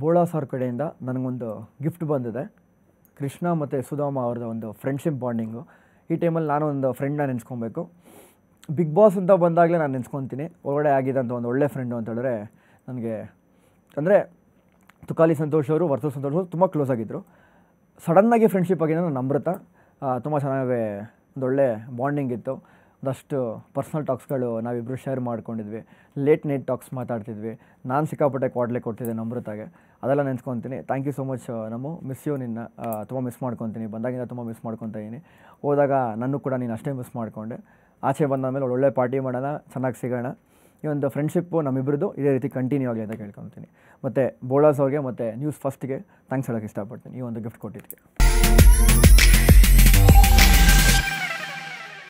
ಬೋಳಾಸ್ sir ಕಡೆಯಿಂದ ನನಗೊಂದು gift ಬಂದಿದೆ. ಕೃಷ್ಣ ಮತ್ತು ಸುಧಾಮ ಅವ್ರದ್ದು ಒಂದು ಫ್ರೆಂಡ್ಶಿಪ್ ಬಾಂಡಿಂಗು ಈ ಟೈಮಲ್ಲಿ ನಾನು ಒಂದು ಫ್ರೆಂಡ್ನ ನೆನೆಸ್ಕೊಬೇಕು. ಬಿಗ್ ಬಾಸ್ ಅಂತ ಬಂದಾಗಲೇ ನಾನು ನೆನೆಸ್ಕೊತೀನಿ. ಒಳಗಡೆ ಆಗಿದ್ದಂಥ ಒಂದು ಒಳ್ಳೆ ಫ್ರೆಂಡು ಅಂತ ಹೇಳಿದ್ರೆ ನನಗೆ ಅಂದರೆ ತುಕಾಲಿ ಸಂತೋಷ್ ಅವರು ವರ್ತು ಸಂತೋಷ್ ಅವರು ತುಂಬ ಕ್ಲೋಸ್ ಆಗಿದ್ದರು ಸಡನ್ನಾಗಿ ಫ್ರೆಂಡ್ಶಿಪ್ ಆಗಿದೆ ನನ್ನ ಅಮೃತ ತುಂಬ ಚೆನ್ನಾಗಿ ಒಂದೊಳ್ಳೆ ಬಾಂಡಿಂಗ್ ಇತ್ತು. ಒಂದಷ್ಟು ಪರ್ಸ್ನಲ್ ಟಾಕ್ಸ್ಗಳು ನಾವಿಬ್ಬರು ಶೇರ್ ಮಾಡ್ಕೊಂಡಿದ್ವಿ. ಲೇಟ್ ನೈಟ್ ಟಾಕ್ಸ್ ಮಾತಾಡ್ತಿದ್ವಿ. ನಾನು ಸಿಕ್ಕಾಪಟ್ಟೆ ಕ್ವಾಡ್ಲೆ ಕೊಡ್ತಿದ್ದೆ ನಮ್ರತಾಗೆ. ಅದೆಲ್ಲ ನೆನ್ಸ್ಕೊತೀನಿ. ಥ್ಯಾಂಕ್ ಯು ಸೊ ಮಚ್ ನಮ್ಮ ಮಿಸ್ ಯು ನಿನ್ನ ತುಂಬ ಮಿಸ್ ಮಾಡ್ಕೊತೀನಿ. ಬಂದಾಗಿಂದ ತುಂಬ ಮಿಸ್ ಮಾಡ್ಕೊತಾ ಇದ್ದೀನಿ. ಹೋದಾಗ ನಾನು ಕೂಡ ನೀನು ಅಷ್ಟೇ ಮಿಸ್ ಮಾಡಿಕೊಂಡೆ. ಆಚೆ ಬಂದ ಮೇಲೆ ಒಳ್ಳೊಳ್ಳೆ ಪಾರ್ಟಿ ಮಾಡೋಣ, ಚೆನ್ನಾಗಿ ಸಿಗೋಣ. ಈ ಒಂದು ಫ್ರೆಂಡ್ಶಿಪ್ಪು ನಮ್ಮಿಬ್ಬರದ್ದು ಇದೇ ರೀತಿ ಕಂಟಿನ್ಯೂ ಆಗಲಿ ಅಂತ ಕೇಳ್ಕೊತೀನಿ. ಮತ್ತು ಬೋಳಾಸ್ ಅವ್ರಿಗೆ ಮತ್ತು ನ್ಯೂಸ್ ಫಸ್ಟ್ಗೆ ಥ್ಯಾಂಕ್ಸ್ ಹೇಳೋಕ್ಕೆ ಇಷ್ಟಪಡ್ತೀನಿ. ಈ ಒಂದು ಗಿಫ್ಟ್ ಕೊಟ್ಟಿದ್ದಕ್ಕೆ.